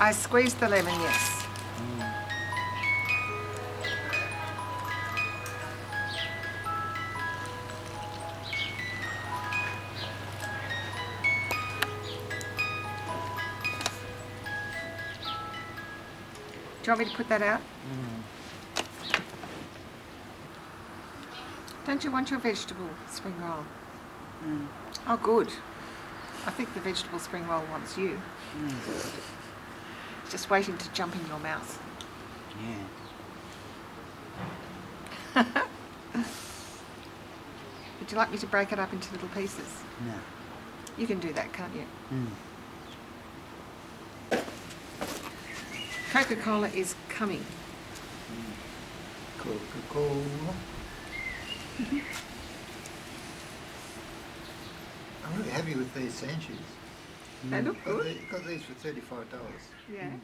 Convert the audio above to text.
I squeezed the lemon, yes. Do you want me to put that out? Mm. Don't you want your vegetable spring roll? Mm. Oh, good. I think the vegetable spring roll wants you. Mm. Just waiting to jump in your mouth. Yeah. Would you like me to break it up into little pieces? No. You can do that, can't you? Mm. Coca Cola is coming. Coca-Cola. I'm really happy with these Mm. sandwiches. They look Got, good. the- got these for thirty-five dollars. Yeah. Mm.